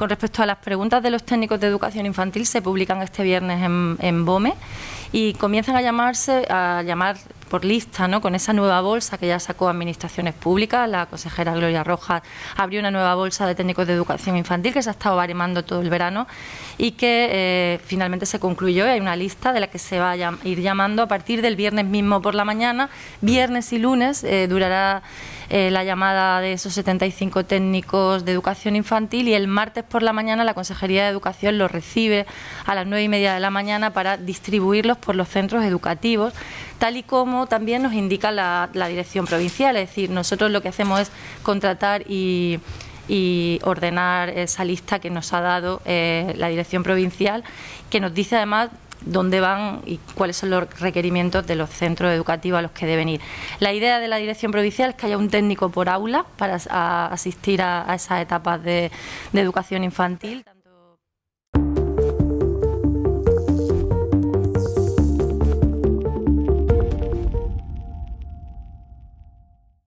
Con respecto a las preguntas de los técnicos de educación infantil, se publican este viernes en, BOME y comienzan a llamarse, a llamar por lista, ¿no? con esa nueva bolsa que ya sacó Administraciones Públicas. La consejera Gloria Rojas abrió una nueva bolsa de técnicos de educación infantil que se ha estado baremando todo el verano y que eh, finalmente se concluyó. Hay una lista de la que se va a ir llamando a partir del viernes mismo por la mañana. Viernes y lunes eh, durará eh, la llamada de esos 75 técnicos de educación infantil y el martes por la mañana la Consejería de Educación los recibe a las nueve y media de la mañana para distribuirlos por los centros educativos, tal y como también nos indica la, dirección provincial. Es decir, nosotros lo que hacemos es contratar y ordenar esa lista que nos ha dado eh, la dirección provincial, que nos dice además dónde van y cuáles son los requerimientos de los centros educativos a los que deben ir. La idea de la dirección provincial es que haya un técnico por aula para asistir a, esas etapas de educación infantil.